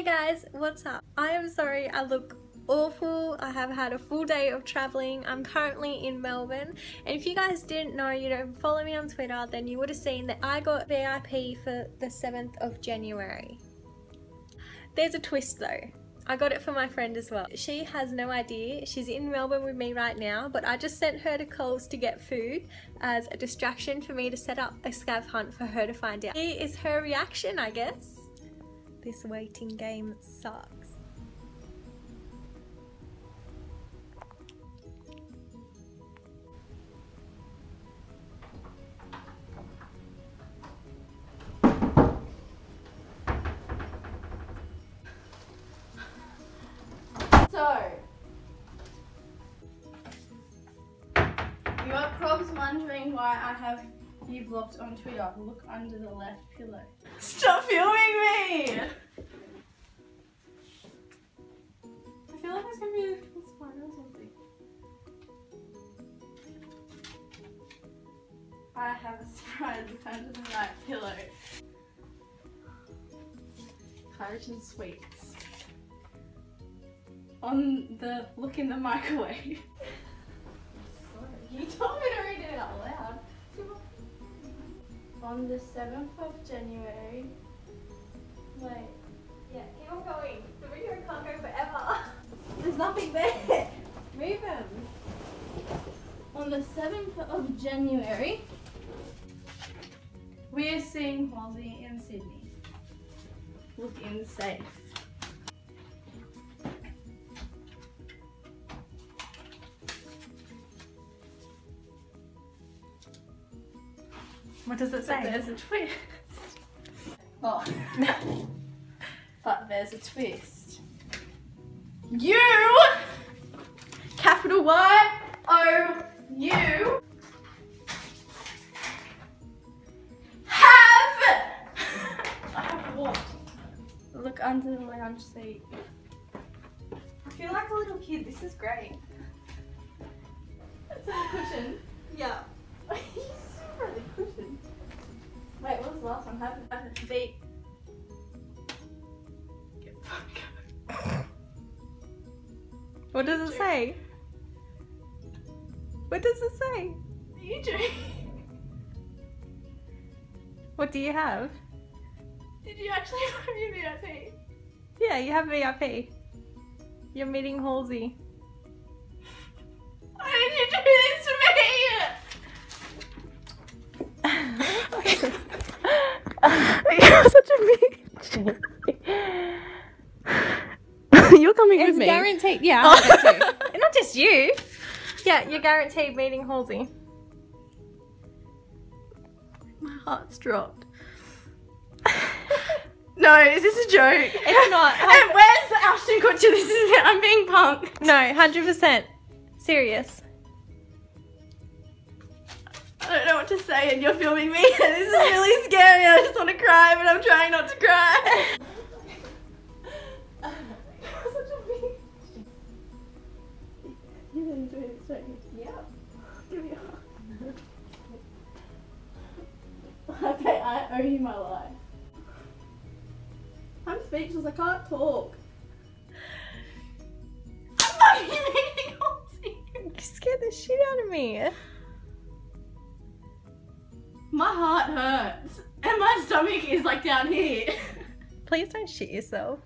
Hey guys, what's up? I am sorry I look awful. I have had a full day of traveling. I'm currently in Melbourne. And if you guys didn't know, you know, follow me on Twitter, then you would have seen that I got VIP for the 7th of January. There's a twist though. I got it for my friend as well. She has no idea. She's in Melbourne with me right now, but I just sent her to Coles to get food as a distraction for me to set up a scav hunt for her to find out. Here is her reaction, I guess. This waiting game sucks. So, you are probably wondering why I have you blocked on Twitter. Look under the left pillow. Stop filming me! I feel like it's gonna be a little spider or something. I have a surprise under the right pillow. Claritin Sweets on the look in the microwave. Sorry, you told me to On the 7th of January. Wait, Yeah, keep on going. The video can't go forever. there's nothing there. Them. On the 7th of January, we are seeing Halsey in Sydney. Looking safe. What does it But say? there's a twist. Oh. but there's a twist. You, capital Y O U, have. I have what? Look under the lounge seat. I feel like a little kid. This is great. It's a cushion. Yeah. What was the last one? Haven't haven't. Get fuck. What does it say? What does it say? You do. What do you have? Did you actually put me in VIP? Yeah, you have VIP. You're meeting Halsey. You're coming It's with me. guaranteed. Yeah, I have it too. Not just you. Yeah, you're guaranteed meeting Halsey. My heart's dropped. no, is this a joke? It's not. and where's the Ashton Kutcher? This is I'm being punked. No, hundred percent serious. I don't know what to say, and you're filming me. this is really scary. I just want to cry, but I'm trying not to cry. Gonna enjoy this, don't you? Yep. Give me a hug. Okay, I owe you my life. I'm speechless. I can't talk. I'm not even meeting Halsey. You scared the shit out of me. My heart hurts, and my stomach is like down here. Please don't shit yourself.